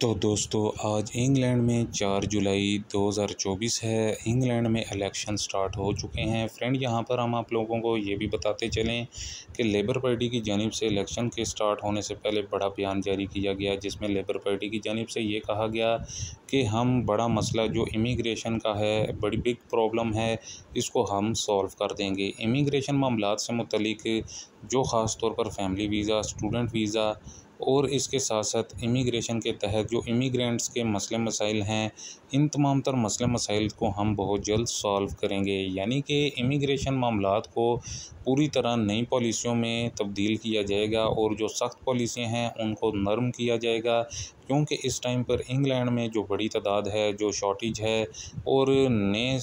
تو دوستو، آج انگلینڈ میں چار جولائی دو ہزار چوبیس ہے۔ انگلینڈ میں الیکشن سٹارٹ ہو چکے ہیں۔ فرینڈ، یہاں پر ہم آپ لوگوں کو یہ بھی بتاتے چلیں کہ لیبر پارٹی کی جانب سے الیکشن کے سٹارٹ ہونے سے پہلے بڑا بیان جاری کیا گیا، جس میں لیبر پارٹی کی جانب سے یہ کہا گیا کہ ہم بڑا مسئلہ جو امیگریشن کا ہے، بڑی بگ پرابلم ہے، اس کو ہم سولو کر دیں گے۔ امیگریشن معاملات سے متعلق جو خاص طور پر فیملی ویزا اسٹوڈنٹ ویزا اور اس کے ساتھ ساتھ امیگریشن کے تحت جو امیگرینٹس کے مسئلے مسائل ہیں، ان تمام تر مسئلے مسائل کو ہم بہت جلد سالو کریں گے۔ یعنی کہ امیگریشن معاملات کو پوری طرح نئی پالیسیوں میں تبدیل کیا جائے گا اور جو سخت پالیسیاں ہیں، ان کو نرم کیا جائے گا۔ کیونکہ اس ٹائم پر انگلینڈ میں جو بڑی تعداد ہے، جو شارٹیج ہے اور نئے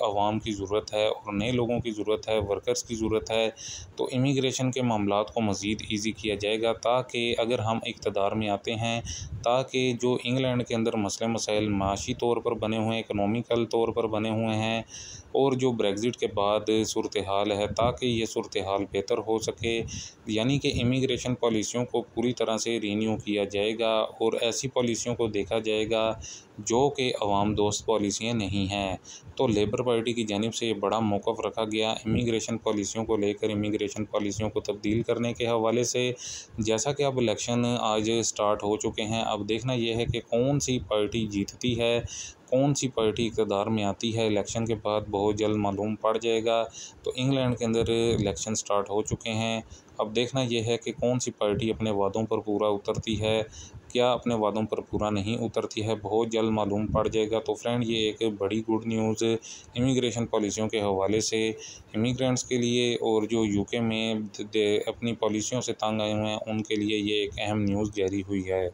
عوام کی ضرورت ہے اور نئے لوگوں کی ضرورت ہے ورکرز کی ضرورت ہے، تو امیگریشن کے معاملات کو مزید ایزی کیا جائے گا تاکہ اگر ہم اقتدار میں آتے ہیں، تاکہ جو انگلینڈ کے اندر مسئلے مسائل معاشی طور پر بنے ہوئے ہیں اکنومیکل طور پر بنے ہوئے ہیں، اور جو بریگزٹ کے بعد صورتحال ہے، تاکہ یہ صورتحال بہتر ہو سکے یعنی کہ امیگریشن پالیسیوں کو پوری طرح سے رینیو کیا جائے گا اور ایسی پالیسیوں کو دیکھا جائے گا جو کہ عوام دوست پالیسیاں نہیں ہیں۔ تو لیبر پارٹی کی جانب سے یہ بڑا موقف رکھا گیا امیگریشن پالیسیوں کو لے کر، امیگریشن پالیسیوں کو تبدیل کرنے کے حوالے سے۔ جیسا کہ اب الیکشن آج سٹارٹ ہو چکے ہیں، اب دیکھنا یہ ہے کہ کون سی پارٹی جیتتی ہے۔ کون سی پارٹی اقتدار میں آتی ہے؟ الیکشن کے بعد بہت جلد معلوم پڑ جائے گا۔ تو انگلینڈ کے اندر الیکشن سٹارٹ ہو چکے ہیں۔ اب دیکھنا یہ ہے کہ کون سی پارٹی اپنے وعدوں پر پورا اترتی ہے۔ کیا اپنے وعدوں پر پورا نہیں اترتی ہے؟ بہت جلد معلوم پڑ جائے گا۔ تو فرینڈ، یہ ایک بڑی گڈ نیوز امیگریشن پالیسیوں کے حوالے سے امیگرینٹس کے لیے اور جو یو کے میں اپنی پالیسیوں سے تنگ آئے ہوئے ہیں، ان کے لیے یہ ایک اہم نیوز جاری ہوئی ہے۔